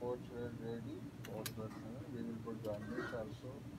boats were ready. for were we will put garnish also.